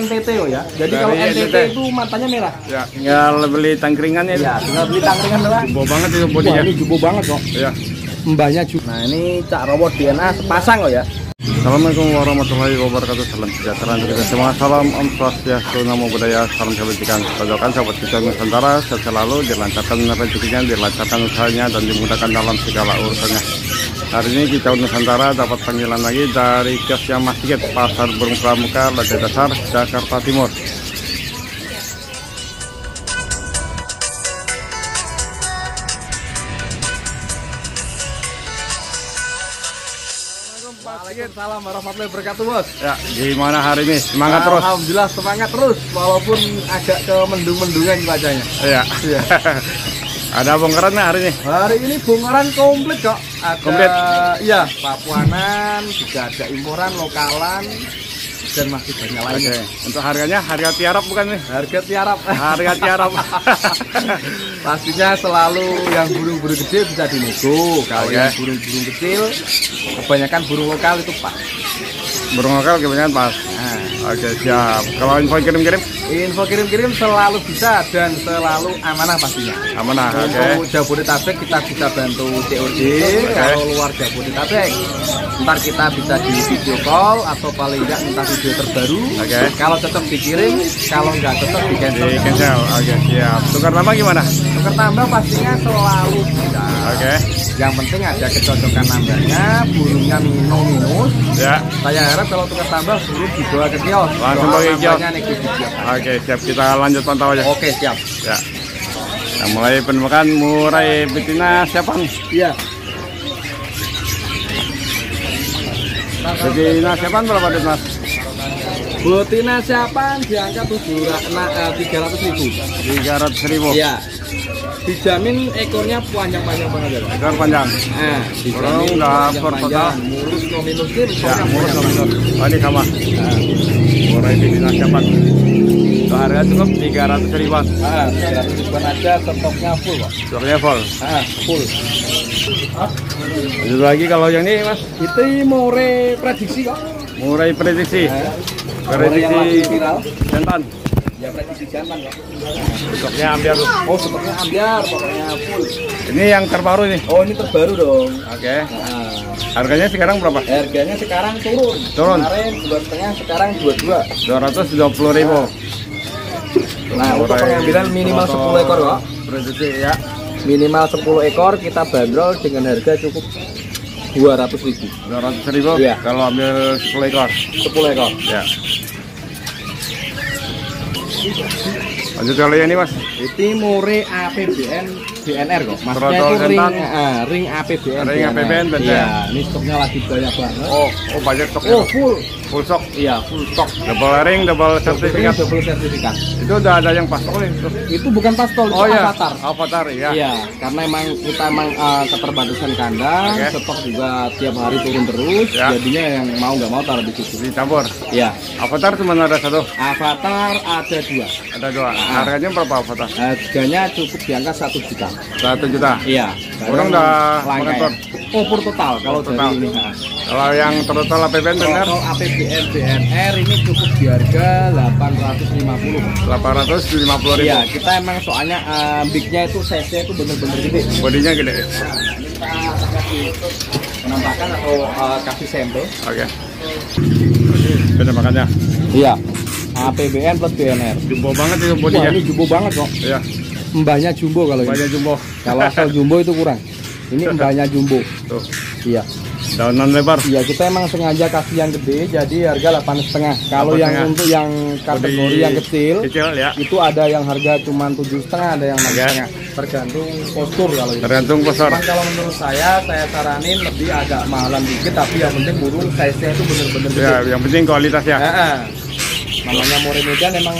NTT oh ya. Jadi Dari kalau NTT, NTT. itu matanya merah. Ya, tinggal beli tangkringannya. Ya, tinggal beli tangkringan doang. Jumbo banget itu Wah, bodinya. ini jumbo banget kok. Ya. Mbahnya juga. Nah, ini Cak Robot DNA sepasang oh ya. Assalamualaikum warahmatullahi wabarakatuh Salam sejahtera untuk kita semua Salam Om Swastiastu Namo Buddhaya Salam kebajikan Padokan sahabat kita Nusantara Sehat selalu dilancarkan rezekinya Dilancarkan usahanya dan dimudahkan dalam segala urusannya Hari ini kita Nusantara dapat panggilan lagi dari kiosnya Masjid Pasar Burung Pramuka Lantai Dasar Jakarta Timur Waalaikumsalam warahmatullahi wabarakatuh, Bos. Ya, gimana hari ini? Semangat terus Alhamdulillah semangat terus walaupun agak ke mendung-mendungan cuacanya. Ya, Iya. ada bongkaran nggak hari ini? Hari ini bongkaran komplit kok. Ada Komplit? iya, papuanan, juga ada imporan lokalan dan masih banyak Oke, lainnya. untuk harganya harga tiarap bukan nih? Harga tiarap. Harga tiarap. Pastinya selalu yang burung-burung kecil bisa dinego. Kalau Oke. yang burung-burung kecil, kebanyakan burung lokal itu pak. Burung lokal kebanyakan pas. Nah, Oke siap. Kalau info kirim-kirim info kirim-kirim selalu bisa dan selalu amanah pastinya. amanah. Oke. Untuk Jabodetabek kita bisa bantu COD. Kalau luar Jabodetabek, ntar kita bisa di video call atau paling enggak minta video terbaru. Oke. Kalau tetap dikirim, kalau nggak tetap di cancel. Di cancel. Oke siap. Tukar nama gimana? Tukar tambah pastinya selalu bisa. Oke. Yang penting ada kecocokan nambahnya, burungnya minus minus. Ya. Saya harap kalau tukar tambah burung dibawa ke kios. Langsung ke kios. Oke siap. Kita lanjut pantau aja. Oke siap. Ya. Nah, mulai penembakan murai betina siapa nih? Iya. Betina siapa berapa duit mas? Betina siapa diangkat tujuh tiga ratus ribu. Tiga ratus ribu. Iya. Dijamin ekornya panjang-panjang banget ya. Pak. Ekor panjang. Nah, Burung dijamin dapur panjang-panjang, total. mulus no minus din, Ya, murah panjang. sama Oh ini sama. Nah, Murai siapa? Itu harga cukup tiga ratus ribuan. Ah, tiga ratus ribuan aja stoknya full pak. Stoknya full. Ah, full. Lanjut lagi kalau yang ini mas. Itu more prediksi kok. Murai prediksi. Nah, more yang lagi Prediksi viral. jantan. Ya. Stoknya ambil. Oh, stoknya ambiar, pokoknya full. Ini yang terbaru nih. Oh, ini terbaru dong. Oke. Nah, Harganya sekarang berapa? harganya sekarang turun. Turun. Kemarin dua setengah, sekarang dua dua. Dua ratus dua puluh ribu. Nah, untuk pengambilan minimal 10 ekor kok. Prediksi ya. Minimal 10 ekor kita bandrol dengan harga cukup 200 ribu. Dua ratus ribu. Iya. Kalau ambil sepuluh ekor. 10 ekor. Ya. Lanjut yang ini mas. Itu more APBN BNR kok. Maksudnya Throttle itu ring, ah, ring APBN. Ring APBN, betul. Iya, ini stoknya lagi banyak banget. Oh, oh banyak stoknya. Oh, full. Full stok. Iya, full stok. Double ring, double sertifikat. Double sertifikat. Itu udah ada yang pas nih. Tuh. Itu bukan pastol, itu Oh ya. avatar. Avatar ya. Iya, karena emang kita emang uh, keterbatasan kandang, Oke. stok juga tiap hari turun terus, Ya. jadinya yang mau nggak mau taruh di situ. Dicampur. Iya, Avatar cuma ada satu. avatar ada dua, Ada dua. Harganya berapa avatar? harganya cukup di angka satu juta. Satu juta. Iya. Orang udah langka mengatur. Oh, pur total kalau Total. dari ini. Nah. Kalau yang total APBN benar Total APBN BNR ini cukup di harga 850. 850 ribu. Iya, kita emang soalnya uh, bignya itu size-nya itu bener-bener gede. Bodinya gede. Ini kita kasih penampakan atau uh, kasih sampel. Oke. Beda makannya. Iya. APBN plus BNR. Jumbo banget itu Wah, bodinya. ini jumbo banget kok. Iya. Mbahnya jumbo kalau ini. Banyak jumbo. Kalau asal jumbo itu kurang. Ini mbahnya jumbo. Tuh. Iya. Daunan lebar. Iya, kita emang sengaja kasih yang gede jadi harga 8,5. Kalau yang 8,5. untuk yang kategori Bodi yang kecil Kecil ya. itu ada yang harga cuma tujuh setengah, ada yang enam setengah. Tergantung postur kalau itu. Tergantung postur. Emang kalau menurut saya, saya saranin lebih agak mahalan dikit, tapi yang penting burung size-nya itu bener-bener gede. Ya, yang penting kualitas ya. Heeh. namanya more medan emang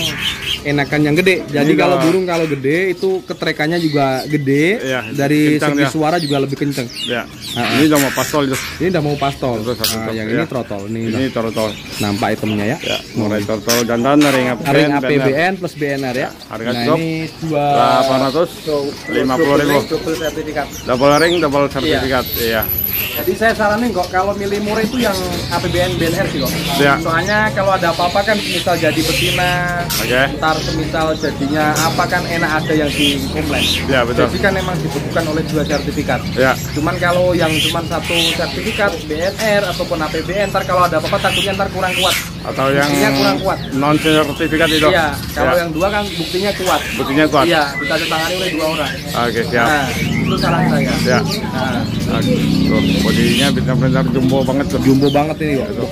enakan yang gede. Jadi Iya. kalau burung kalau gede itu ketrekannya juga gede. Iya, dari kencang segi dia. suara juga lebih kenceng. Ya. Ah, Ini udah mau pastol itu. Ini udah mau pastol. Terus satu Nah, top, yang ya. ini trotol. Ini, Ini tortol. nampak itemnya ya. Ya, mulai tortol jantan ring APBN. Ring. APBN plus BNR ya. Harga nah, cukup ini dua 850.000. double sertifikat. Double ring, double sertifikat. Iya. Jadi saya saranin kok kalau milih murah itu yang APBN BNR sih kok. Ya. Soalnya kalau ada apa-apa kan misal jadi betina, Oke. ntar semisal jadinya apa kan enak ada yang dikomplain. Ya, betul. Jadi kan memang dibutuhkan oleh dua sertifikat. Ya. Cuman kalau yang cuma satu sertifikat BNR ataupun APBN, ntar kalau ada apa-apa takutnya ntar kurang kuat. Atau yang Buktinya kurang kuat. non sertifikat itu. Iya, kalau Ya. yang dua kan buktinya kuat. buktinya kuat. Iya, bisa ditangani oleh dua orang. Oke, siap. Nah, itu saran saya. Ya. Nah. Tuh, bodinya benar-benar jumbo banget tuh. jumbo banget ini kok.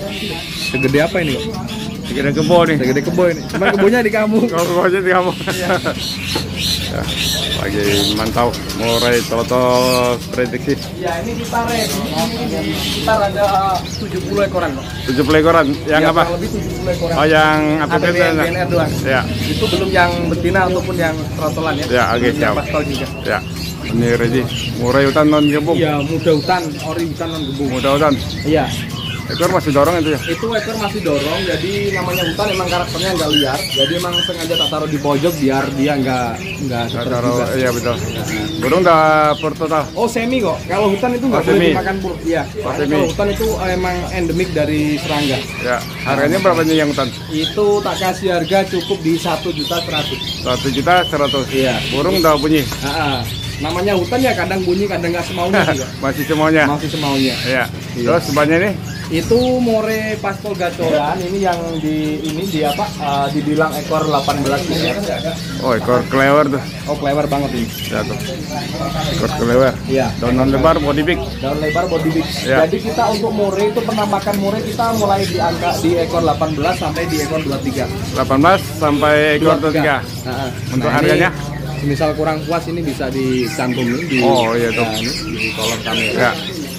Segede apa ini kok? Segede kebo nih. Segede kebo ini. Cuman kebonya di kamu. Kalau kebo aja di kamu. Iya. ya. Lagi mantau mulai toto prediksi Ya, ini kita red. Ini sekitar ada 70 ekoran kok. 70 ekoran. Yang Ya, apa? Lebih 70 ekoran. Oh, yang APBN APBN. BNR doang. Ya. Itu belum yang betina ataupun yang trotolan ya. Ya, oke, yang siap. pastol juga. Ya. Ini ready. Murai hutan non gebung. Iya, muda hutan, ori hutan non gebung. Mudah hutan. Iya. Ekor masih dorong itu ya. Itu ekor masih dorong, jadi namanya hutan emang karakternya nggak liar. Jadi emang sengaja tak taruh di pojok biar dia nggak nggak Nggak taruh, juga. iya betul. Burung udah per total. Oh semi kok. Kalau hutan itu nggak Oh, boleh dimakan pur. Iya. Oh. Kalau hutan itu emang endemik dari serangga. Ya. Harganya berapa nih yang hutan? Itu tak kasih harga cukup di satu juta seratus. Satu juta seratus. Iya. Burung udah bunyi. Ah. Namanya hutan ya kadang bunyi kadang nggak semaunya juga. masih semuanya. Masih semaunya. Iya. Iya. Terus sebanyak nih? Itu more pastol gacoran ini yang di ini di apa? ah, dibilang ekor 18 miliar. Oh ekor kelewar tuh. Oh clever banget ini. Ya tuh. Ekor kelewar. Iya. Daun non lebar body big. Daun lebar body big. Ya. Jadi kita untuk more itu penampakan more kita mulai di angka di ekor 18 sampai di ekor 23. 18 sampai ekor 23. Nah, Untuk nah, harganya? Ini, misal kurang puas ini bisa dicantumin di Oh, iya tuh. ini, di kolom kamera. Ya.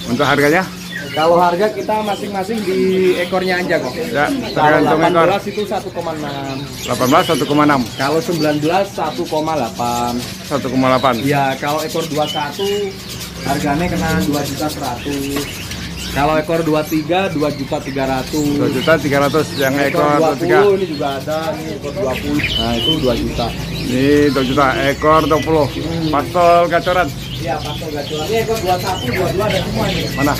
Untuk harganya? Kalau harga kita masing-masing di ekornya aja kok. Ya, tergantung ekor. 18 itu 1,6. 18 1,6. Kalau 19 1,8. 1,8. Ya, kalau ekor 21 harganya kena 2 juta 100. Kalau ekor 23 2 juta 300. 2 juta 300 yang ekor 23. 20 ini juga ada nih ekor 20. Nah, itu 2 juta. Ini 2 juta ekor 20. Pastol gacoran. Iya, pasal gacoran. Ini ekor 21, 22 ada semua ini. Mana?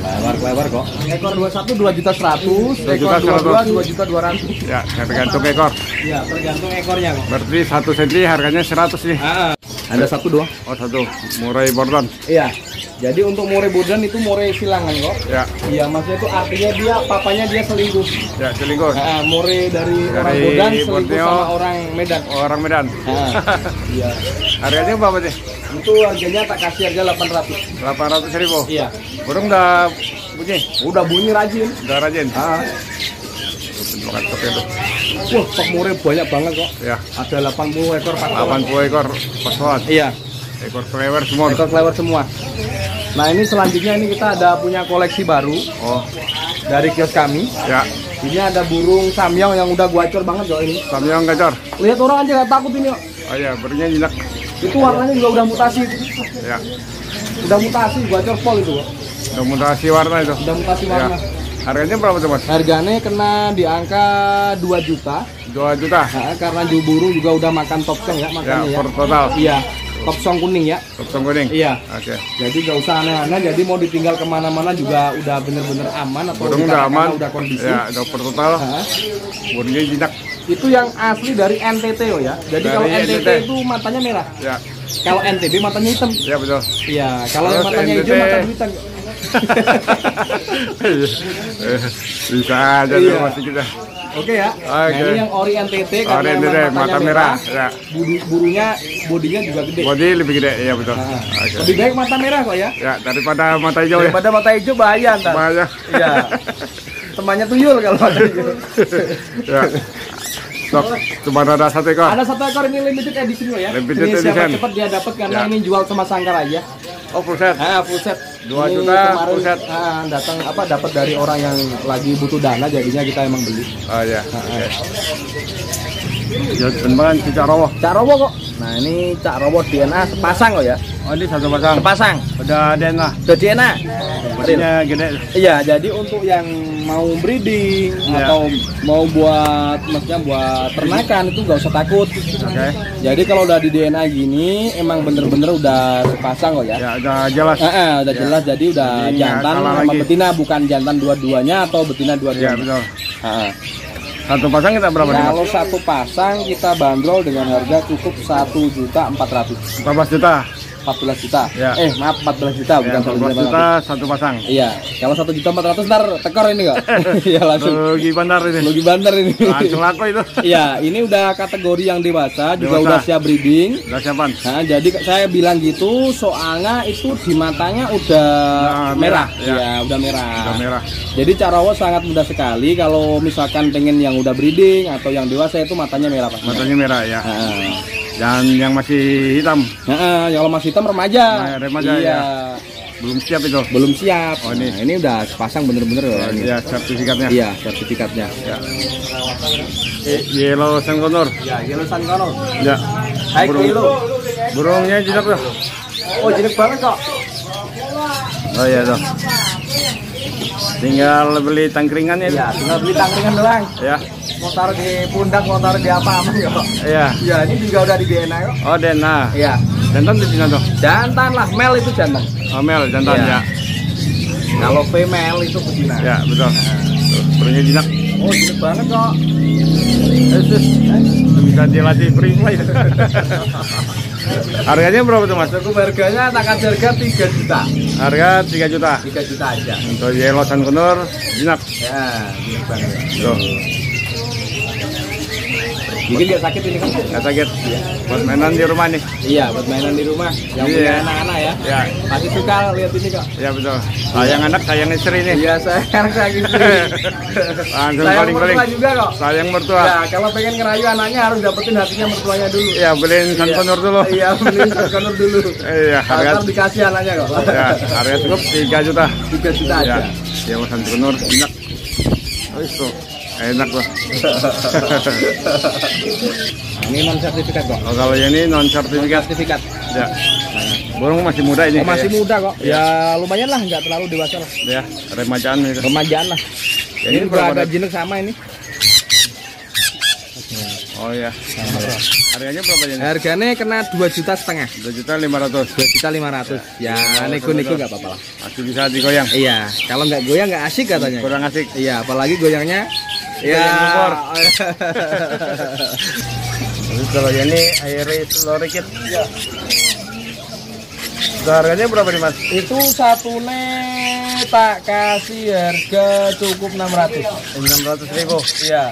Lebar-lebar kok. Ekor 21 2 juta 100, 2 juta ekor 22 100. 2 juta 200. Ya, tergantung ekor. Iya, tergantung ekornya kok. Berarti 1 cm harganya 100 nih. Ah, ada satu doang. Oh, satu. Murai bordan. Iya. Jadi untuk more bodan itu more silangan kok. Ya, Iya, maksudnya itu artinya dia papanya dia selingkuh. ya selingkuh. Nah, more dari, orang Dari bodan selingkuh Borneo. sama orang Medan. Orang Medan. Nah, iya. Harganya berapa sih? Itu harganya tak kasih harga 800. 800 ribu. Iya. Burung udah bunyi, Udah bunyi rajin. udah rajin. Ah. Wah, stok more banyak banget kok. Ya, Ada 80 ekor pastolan. 80 ekor pastolan. Iya, Ekor klewer semua. ekor kelewat semua. Nah, ini selanjutnya ini kita ada punya koleksi baru Oh, dari kios kami. ya. Ini ada burung samyong yang udah guacor banget kok ini. Samyong gacor. Lihat orang aja nggak takut ini. Oh iya, burungnya jinak. Itu warnanya juga udah mutasi. Ya. Udah mutasi, guacor pol itu. Udah mutasi warna itu. Udah mutasi Ya. warna. Harganya berapa tuh, Mas? Harganya kena di angka 2 juta. 2 juta. Nah, karena juburu juga udah makan top song ya Ya, makannya ya. per total. Iya, top song kuning ya. Keptung kuning. Iya. Oke. Jadi gak usah aneh-aneh, jadi mau ditinggal ke mana-mana juga udah bener-bener aman atau Burung udah aman. udah kondisi. Ya, udah per total. Burungnya jinak. itu yang asli dari NTT oh ya. Jadi Dari kalau NTT, NTT. itu matanya merah. Ya, Kalau NTB matanya hitam. ya betul. Iya, kalau Terus matanya hijau NTT. mata duitan. Eh, Bisa aja Iya. masih kita. Oke ya. Nah, Oke. ini yang ori NTT Ori karena NTT, emang mata merah, merah. ya. Burunya bodinya juga gede. Body lebih gede, iya betul. Nah, Oke. Lebih baik mata merah kok ya. Ya, daripada mata hijau ya. Daripada mata hijau bahaya ntar. Bahaya. Iya. Temannya tuyul kalau mata hijau. ya. Stok cuma ada satu ekor. Ada satu ekor ini limited edition loh ya. Limited ini siapa edition. cepat dia dapat karena Ya. ini jual sama sangkar aja. Oh, full set. Ah, full set. Dua juta, kemarin, ah, datang apa dapat dari orang yang lagi butuh dana jadinya kita emang beli. Oh iya. Ya, beneran cicak rawa. Cak Rowo kok. Nah, ini Cak Rowo DNA sepasang loh ya. Oh ini satu pasang. Sepasang. Udah lah. Jadi enak. Bodinya gede. Iya, jadi untuk yang mau breeding Iya. atau mau buat maksudnya buat ternakan itu nggak usah takut. Oke. Jadi kalau udah di DNA gini emang bener-bener udah sepasang kok ya. Ya udah jelas. Eh, eh, udah Ya. jelas jadi udah Jadi nggak jantan salah sama lagi. betina bukan jantan dua-duanya atau betina Ya dua-duanya. Heeh. Satu pasang kita berapa nih? Kalau satu pasang kita bandrol dengan harga cukup satu juta empat ratus 14 juta. 14 juta. Ya. Eh maaf 14 juta Ya, bukan 1 14 juta. juta satu pasang. Iya, kalau satu juta empat ratus ntar tekor ini kok. Iya langsung. Rugi bandar ini. Logi bandar ini. Langsung laku itu. Iya, ini udah kategori yang dewasa, juga Dewasa. udah siap breeding. Udah siapan? Nah, jadi saya bilang gitu, soalnya itu di matanya udah Nah, merah, ya. ya, udah merah. Udah merah. Jadi carawa sangat mudah sekali kalau misalkan pengen yang udah breeding atau yang dewasa itu matanya merah pak. Matanya merah ya. Nah, Dan yang masih hitam nah, kalau masih hitam remaja. Nah, remaja, iya. ya. belum siap itu. Belum siap. Oh, ini. Nah, ini udah sepasang bener-bener loh ini. Ya sertifikatnya. Iya, sertifikatnya. Ya. Eh, Yellow Sun Condor. Ya, yellow sun kono. Ya. Hai Burung. Burungnya jinak tuh. Oh, jenis banget kok. Oh iya tuh. Tinggal beli tangkringannya. Ya, tinggal beli tangkringan doang. Ya. Mau taruh di pundak, mau taruh di apa aman kok. Iya. Ya, ini juga udah di DNA kok. Oh Dena. Iya. Jantan di sini tuh. Jantan lah, male itu jantan. Oh Mel, jantan Iya. ya. Kalau female itu betina. Ya betul. Burungnya jinak. Oh, jenis banget kok. Eh. Bisa dilatih free fly. Harganya berapa tuh mas? Cukup harganya tak harga 3 juta. Harga 3 juta. 3 juta aja. Untuk Yellow Sun jinak. Ya, jenis banget. Tuh. Mungkin nggak sakit ini kan? Nggak sakit. Buat mainan di rumah nih. Iya, buat mainan di rumah. Yang Iya. punya anak-anak ya. Ya. Pasti suka lihat ini kok. Ya betul. Sayang anak, sayang istri nih. Iya, saya saya gitu. Langsung Sayang calling-calling. mertua juga kok. Sayang mertua. Ya, kalau pengen ngerayu anaknya harus dapetin hatinya mertuanya dulu. Ya beliin Sun Iya. Dulu. Iya, beli konor dulu. Iya, harga Harga dikasih anaknya kok. ya, harga cukup 3 juta. 3 juta aja. Ya, Yellow Sun Condor jinak. Oh itu enak tuh. Ini non sertifikat kok. Oh, kalau yang ini non sertifikat. Sertifikat. Ya. Burung masih muda ini. Oh, masih kayak. muda kok. Ya lumayan lah, nggak terlalu dewasa lah. Ya, remajaan itu. Remajaan lah. Ini Ini berapa, jenis sama ini. Oh ya. Harganya berapa ini? Harganya kena 2 juta setengah. 2 juta 500. 2 juta 500. Ya, nego-nego nggak apa-apa lah. Masih bisa digoyang. Iya, kalau nggak goyang nggak asik katanya. Kurang asik. Iya, apalagi goyangnya. Ya. Impor. Terus kalau ini Iris Lorikit. Ya. Harganya berapa nih Mas? Itu satu nih tak kasih harga cukup 600. 600 ribu. Iya.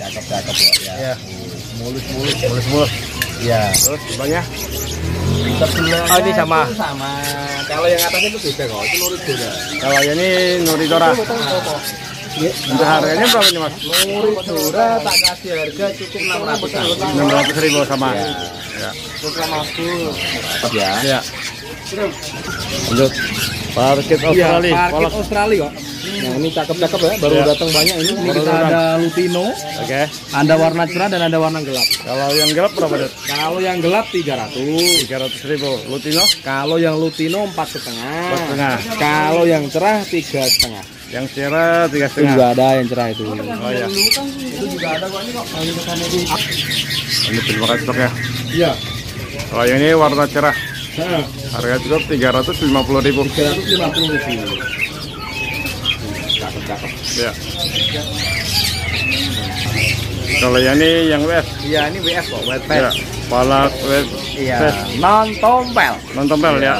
Cakep-cakep ya. Ya. Mulus-mulus. Mulus-mulus. Iya. Terus banyak. Sebelahnya Oh, ini sama. sama. Kalau yang atasnya itu beda kok. Itu. Kalau yang ini Nuritora. Untuk harganya berapa nih Mas? Nurut Dora tak kasih harga cukup 600 600 ribu sama. Ya. Ya. Cukup. Ya. Ya. Lanjut. Parkit Iya, Australia. parkit Polok. Australia kok. Nah, ini cakep-cakep ya, baru Iya. datang banyak ini. Ini kita ada lutino, Oke. ada warna cerah dan ada warna gelap. Kalau yang gelap berapa, Dut? Kalau yang gelap 300, 300 ribu. Lutino kalau yang lutino empat setengah, Empat setengah. kalau yang cerah tiga setengah. yang cerah tiga Itu juga setengah. ada yang cerah itu. Oh ya. Itu juga ada kok ini kok. Ini terima kasih stok ya. Iya. Kalau yang ini warna cerah. Nah, Harga cukup 350 ribu. 350 ribu. Cakep-cakep. Ya. Kalau yang ini yang WF. Iya, ini WF kok, WF. Ya. Palak WF. Iya, non tompel. Nonton pel ya.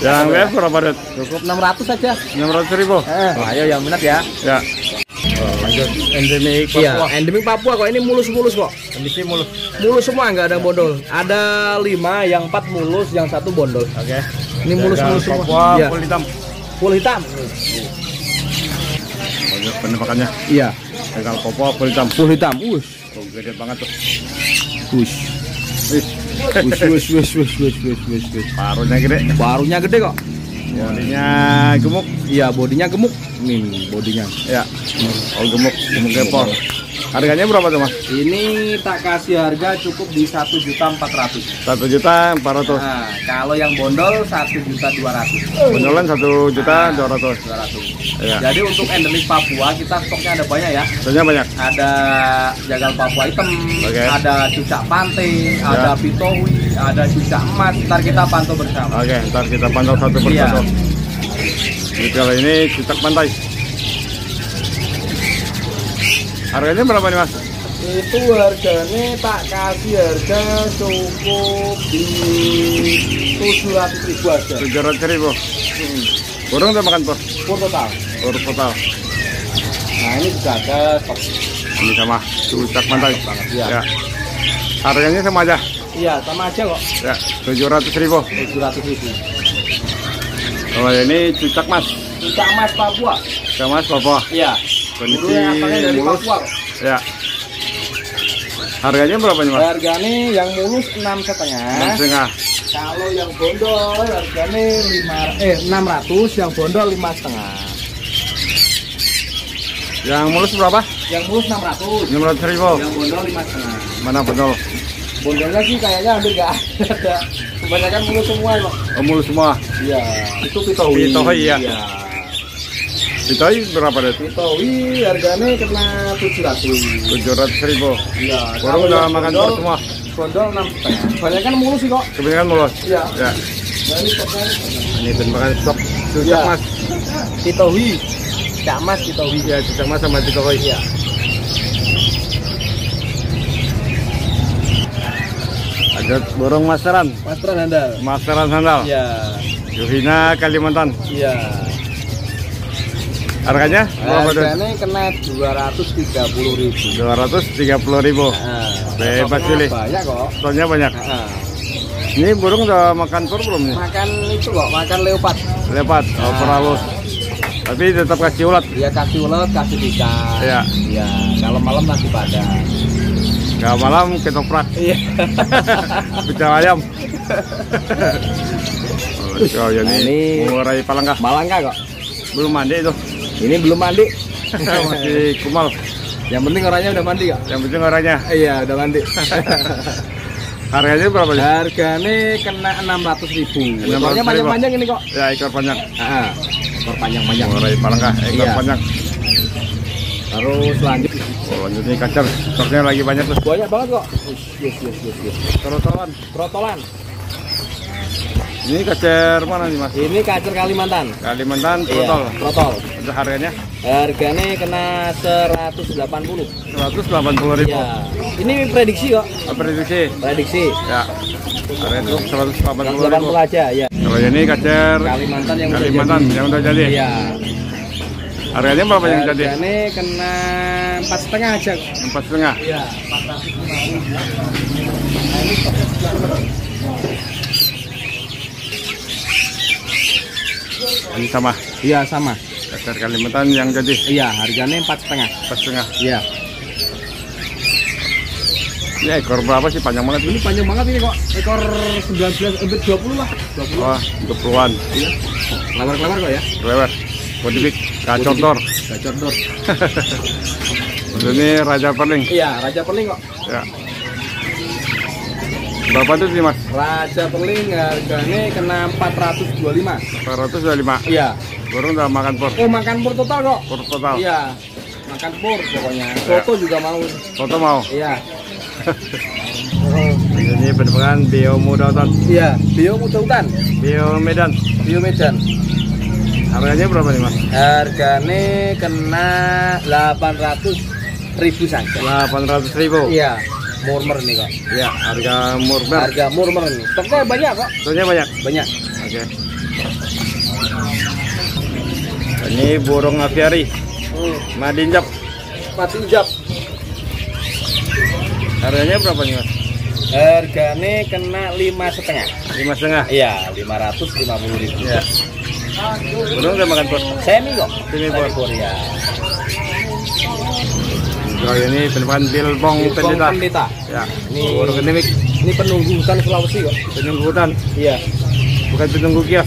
Yang WF berapa, Dut? Cukup 600 saja. 600 ribu. Eh, ayo yang minat ya. Ya. Iya. endemik iya. Papua. Iya, endemik Papua kok ini mulus-mulus kok. Kondisi mulus. Mulus semua nggak ada bondol. Ada lima, yang empat mulus, yang satu bondol. Oke. Okay. Ini mulus-mulus semua. Papua ya. full hitam. Full hitam. Banyak penampakannya. Iya. Tegal Papua full hitam. Full hitam. Ush. Oh, gede banget tuh. Ush. Ush. Ush, ush, ush, ush, ush, ush, ush. Parunya gede. Parunya gede kok. Bodinya gemuk. Iya, bodinya gemuk. Nih, bodinya. Ya. Oh gemuk, gemuk gepor. Harganya berapa tuh mas? Ini tak kasih harga cukup di satu juta empat ratus. Satu juta empat ratus. Nah, kalau yang bondol satu juta dua ratus. Penjualan satu juta dua ratus. Dua ratus. Iya. Jadi untuk endemis Papua kita stoknya ada banyak ya. Harganya banyak. Ada jagal Papua hitam, Oke. ada cucak pantai, Ya. ada pitowi, ada cucak emas. Ntar kita pantau bersama. Oke, ntar kita pantau satu Iya. persatu. Jadi kalau ini cucak pantai. Harganya berapa nih mas? Itu harganya tak kasih harga cukup di tujuh ratus ribu aja. Tujuh ratus ribu. Burung udah makan pur? Pur total. Pur total. Nah ini juga ada stok. Ini sama cucak pantai. iya. Ya. Harganya sama aja. Iya sama aja kok. Ya, tujuh ratus ribu. Tujuh ratus ribu. Kalau ini cucak mas. Cucak emas Papua. Cucak mas Papua. Iya. Kondisi dari mulus. Papua. Ya. Harganya berapa nih mas? Harganya yang mulus enam Enam setengah. setengah. Kalau yang bondol harganya lima eh enam ratus, yang bondol lima setengah. Yang mulus berapa? Yang mulus enam ratus, Enam ratus ribu. yang bondol lima setengah. Mana betul? Bondolnya sih kayaknya hampir nggak ada. Kebanyakan mulus semua kok. Oh, mulus semua. Iya, itu pitowi. Pitowi, iya. Iya. Itu berapa deh? Pitowi harganya kena tujuh ratus. Tujuh ratus ribu. Iya. Kalau udah makan bondol- semua. Bondol enam setengah. Banyak kan mulus sih kok. Kebanyakan mulus. Iya. Ya. Nah ini stoknya Ini tembakan stok cucak Iya. mas. pitowi. Cak mas pitowi. Ya, cucak mas sama koi. Iya. Burung masteran. Masteran handal. Masteran sandal. Iya. Yuhina Kalimantan. Iya. Harganya? Harganya kena dua ratus tiga puluh ribu. Dua ratus tiga puluh ribu. Nah, Bebas pilih. Banyak kok. Stoknya banyak. Nah, Ini burung udah makan pur belum nih? makan itu kok, makan leopard. Lepat, oh, per halus. Tapi tetap kasih ulat. Ya kasih ulet, kasih ikan. Iya. Iya. Kalau malam nasi padang. Gak malam ketoprak. Iya. Pecel ayam. Oh, ya Nah, ini mengurai palangka. Malangka kok. Belum mandi itu. Ini belum mandi. Masih kumal. Yang penting orangnya udah mandi kok. Yang penting orangnya. Iya, udah mandi. Harganya berapa nih? Harganya kena enam ratus ribu. 600.000. Ekornya panjang-panjang ini kok. Ya ekor panjang. Ah, ekor panjang-panjang. Mengurai palangka, ekor Iya. panjang. Terus lanjut. Oh, lanjut nih kacar. Stoknya lagi banyak tuh. Banyak banget kok. Yes, yes, yes, yes. Trotolan. Trotolan. Ini kacer mana nih mas? Ini kacer Kalimantan. Kalimantan Iya, trotol. trotol. Itu harganya Harganya kena 180. 180 ribu. Iya. Ini prediksi kok. Prediksi. Prediksi. Ya. Harga itu 180 ribu. 180 aja ya. Kalau ini kacer Kalimantan yang udah Kalimantan jadi. yang udah jadi. Iya. Harganya berapa yang jadi? Harganya kena empat setengah aja. Empat setengah. Iya. Ini sama. Iya sama. Kacer Kalimantan yang jadi Iya harganya empat setengah. empat setengah. Iya. Ini ekor berapa sih panjang banget Ini panjang banget ini kok. Ekor 19 hampir 20 lah. 20. Wah, 20-an. Iya. Lebar-lebar kok ya. Lewer. Bodybig, kacor dor. Gacor dor. Ini Raja Perling. Iya, Raja Perling kok. Ya. Berapa tuh sih mas? Raja Perling harganya kena 425. 425. Iya. Burung udah makan pur. Oh, makan pur total kok. Pur total. Iya. Makan pur pokoknya. Soto juga mau. Foto mau. Iya. Ini benar bio muda hutan. Iya, bio muda hutan, Bio Medan. bio Medan. Harganya berapa nih mas? Harganya kena 800 ribu saja. 800 ribu. Iya, murmer nih kok. Ya, harga murmer. Harga murmer nih. Stoknya banyak kok. Soalnya banyak. Banyak. Oke. Ini burung aviari. Hmm. Madinjak. Mati hijab. Harganya berapa nih mas? Harganya kena lima setengah. Lima setengah. Iya, 550 ribu. Ya. Burung udah makan pur. Semi kok. Semi pur. pur ya. Kalau ini penemuan bilbong pendeta. pendeta. Ya. Ini- endemik. Ini penunggu hutan Sulawesi kok. Penunggu hutan. Iya. Bukan penunggu kios.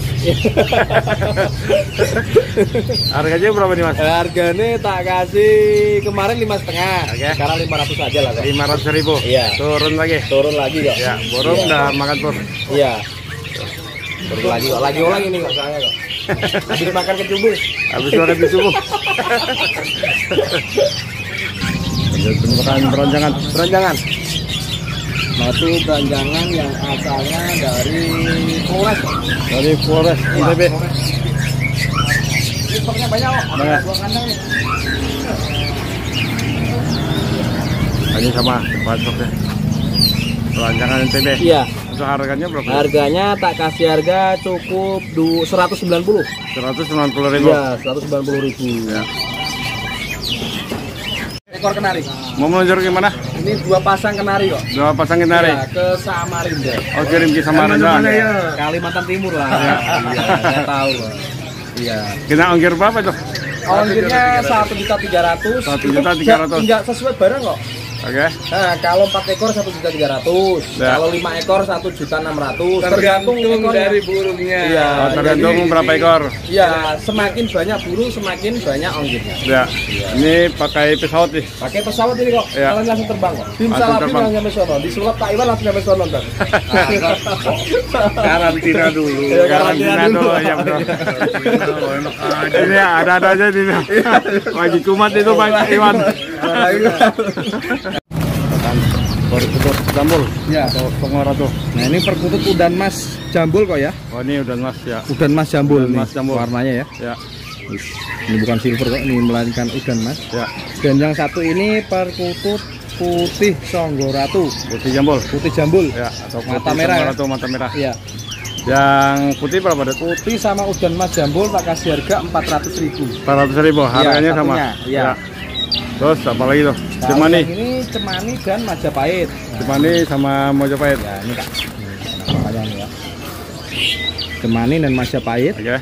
Harganya berapa nih mas? Harganya tak kasih kemarin lima setengah. Oke. Sekarang lima ratus aja lah. Lima ratus ribu. Iya. Turun lagi. Turun lagi kok. Ya, burung Iya. udah makan pur. Iya. Lagi kok. Lagi ulang ini kok saya kok. Habis makan kecubung. Habis makan. Lanjut penemukan beronjangan. Beranjangan. Batu beranjangan yang asalnya dari Flores. Dari Flores ITB. Ini stoknya banyak kok. Banyak. Ini sama pasoknya. Beronjangan ITB. Iya. Untuk harganya berapa? Harganya tak kasih harga cukup du 190. 190 ribu. Iya, 190 ribu. Ya. Ekor kenari. Mau meluncur gimana? Ini dua pasang kenari kok. Dua pasang kenari. Ya, ke Samarinda. Oh kirim ke Samarinda. Kalimantan Timur lah. Iya, saya tahu. Kok. Iya. Kena ongkir berapa tuh? Ongkirnya satu juta tiga ratus. Satu juta tiga ratus. Enggak sesuai barang kok. Oke. Nah, kalau empat ekor satu juta tiga ratus. Ya. Kalau lima ekor satu juta enam ratus. Tergantung ekornya. dari burungnya. Iya. Oh, tergantung jadi- berapa ekor. Iya, semakin banyak burung semakin banyak ongkirnya. Ya. Ini pakai pesawat nih. Pakai pesawat ini kok, Iya. kalian langsung terbang kok. Tim terbang. langsung sampai sono, disulap Pak Iwan langsung sampai sono ntar. Karantina dulu. Iya, Karantina karantina dulu, dulu. ya. Oh, aja. Ini ada-ada aja di sini. Lagi kumat itu Pak Iwan. Tutup jambul. Ya. Atau pengora tuh. Nah ini perkutut udan mas jambul kok ya. Oh ini udah mas ya. Udan mas jambul Udan nih, mas jambul. warnanya ya. Ya. Ini bukan silver kok, ini melainkan udan mas. Ya. Dan yang satu ini perkutut putih songgoratu, Putih jambul. putih jambul. Ya. Atau Mata putih merah pengora ya? tuh mata merah. Iya. Yang putih berapa deh? Putih sama udan mas jambul tak kasih harga 400 ribu. 400 ribu. Harganya sama. satunya, iya. Ya. Terus apa lagi tuh? Cemani. yang ini cemani dan majapahit. Cemani sama Mojopahit. Ya ini kak. Nah, ini ya. Cemani dan majapahit. Oke.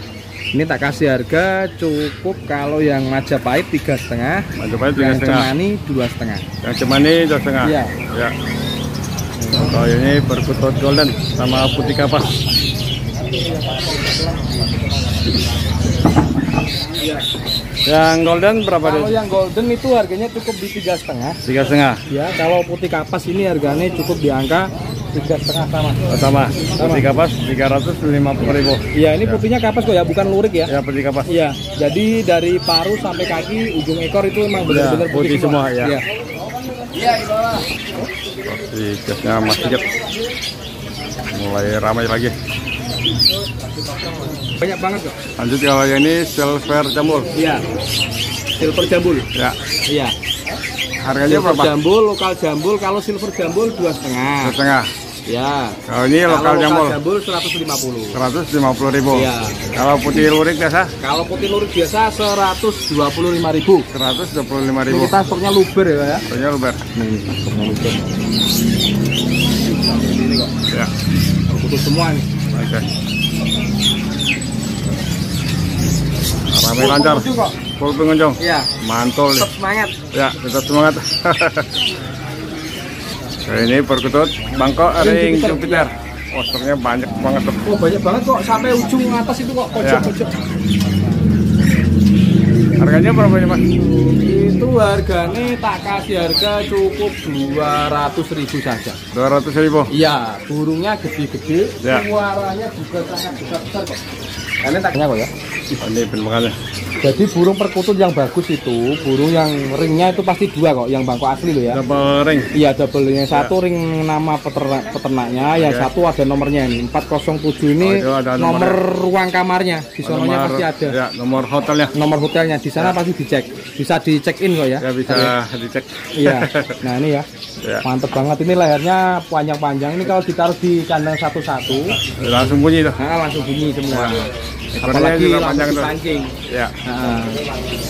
Ini tak kasih harga cukup kalau yang majapahit tiga setengah, Mojopahit tiga yang setengah. cemani dua setengah. Yang cemani dua setengah. Iya. Ya. Kalau ini perkutut golden sama putih kapas. Yang golden berapa Kalau yang golden itu harganya cukup di tiga setengah. Tiga setengah. Ya, kalau putih kapas ini harganya cukup di angka tiga setengah sama. Sama. Putih kapas tiga ratus lima puluh ribu. Iya, ini putihnya kapas kok ya, bukan lurik ya. Ya putih kapas. Iya, jadi dari paru sampai kaki ujung ekor itu emang benar-benar Ya, putih semua, ya. Iya. Iya, di bawah. Di gasnya masih. Mulai ramai lagi. Banyak banget kok. Lanjut kalau yang ini silver jambul. Iya. Silver jambul. Ya. Iya. Harganya Silver berapa? jambul, lokal jambul. Kalau silver jambul dua setengah. Dua setengah. Ya. Kalau ini lokal Kalau jambul. jambul 150. Seratus lima puluh ribu. Iya. Kalau putih lurik biasa Kalau putih lurik biasa 125.000 ribu. seratus dua puluh lima Ini ribu. kita stoknya luber ya, ya. Harganya luber. Nih, stoknya luber. Ini kok. Ya. Putus semua nih. Oke. Ramai lancar. Full pengunjung. Iya. Mantul nih. Tetap semangat. Ya, tetap semangat. Oke, ini perkutut Bangkok ring Jupiter. Stoknya banyak banget. Oh banyak banget kok sampai ujung atas itu kok Ya. Harganya berapa ini, Mas? Itu harganya tak kasih harga cukup 200 ribu saja. Dua ratus ribu. Iya, burungnya gede-gede, Ya. suaranya juga sangat besar-besar kok. Ini kok ya. Oh, ini penemukannya. Jadi burung perkutut yang bagus itu, burung yang ringnya itu pasti dua kok, yang bangkok asli loh ya. Double ring. Iya double yang satu ring nama peternak peternaknya, yang satu ada nomornya ini 407 ini Oh, ada nomor nomornya. ruang kamarnya, di sononya Nomor- pasti ada. Ya, nomor hotelnya. Nomor hotelnya di sana pasti dicek, bisa dicek in kok ya. Ya bisa dicek. Iya. Nah ini ya, Ya. mantep banget ini lehernya panjang-panjang. Ini kalau ditaruh di kandang satu-satu, Langsung bunyi tuh. nah langsung bunyi semua. Ekornya Apalagi juga panjang tuh. dipancing. Ya, Nah,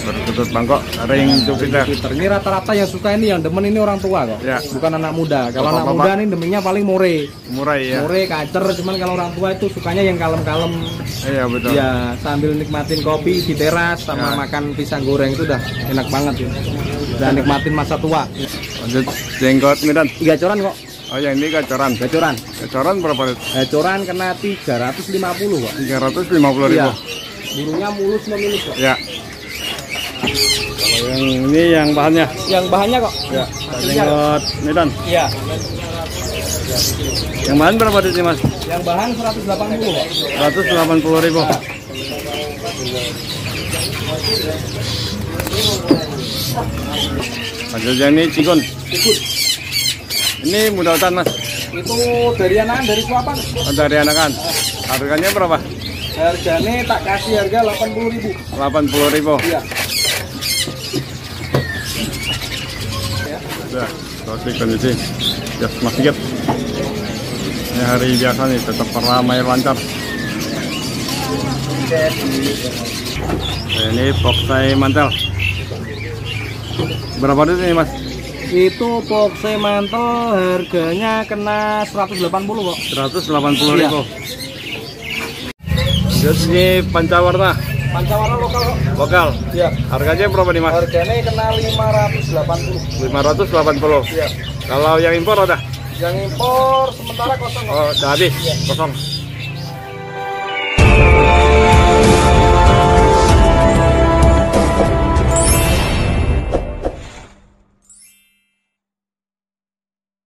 perkutut Bangkok ring Jupiter. Jupiter. Ini rata-rata yang suka ini yang demen ini orang tua kok, Ya. bukan anak muda. Kalau anak Bapak-bapak. muda nih demennya paling more. Murah ya. More kacer, cuman kalau orang tua itu sukanya yang kalem-kalem. Iya betul. Ya sambil nikmatin kopi di teras sama Ya. makan pisang goreng itu udah enak banget ya. Dan nikmatin masa tua. Lanjut jenggot Medan. Gacoran kok. Oh yang ini gacoran. gacoran Gacoran berapa? Dit? gacoran kena 350 kok 350 ribu. Iya. burungnya mulus memulus kok Ya. Kalau yang ini yang bahannya. yang bahannya kok Ya. Jenggot Medan. iya Yang bahan berapa di sini mas? yang bahan 180 kok 180 ribu. Selanjutnya ini cikun. ikut Ini mudah hutan mas. itu dari anak dari suapan Oh, dari anakan. Harganya berapa? harganya tak kasih harga 80 ribu 80 ribu. iya Ya, seperti kondisi jas masjid. Ini hari biasa nih, tetap ramai lancar. Nah, ini poksai mantel. Berapa duit ini mas? Itu boxe mantel harganya kena 180 kok 180 Iya. ribu. Terus ini pancawarna pancawarna lokal kok lokal. iya Harganya berapa nih mas? harganya kena 580 580. iya Kalau yang impor ada? yang impor sementara kosong kok Oh, udah habis. Kosong.